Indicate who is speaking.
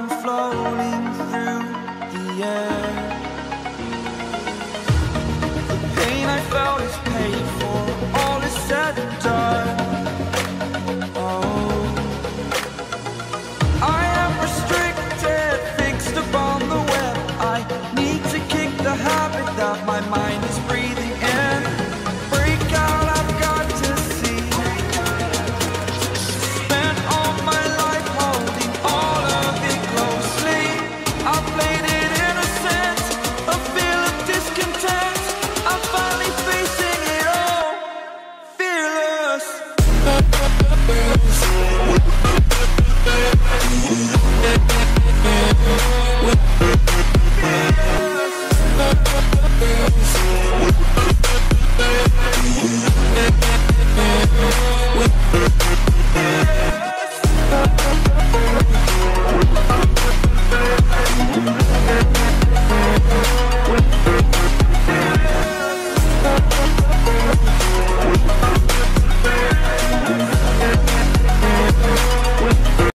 Speaker 1: I'm floating through the air.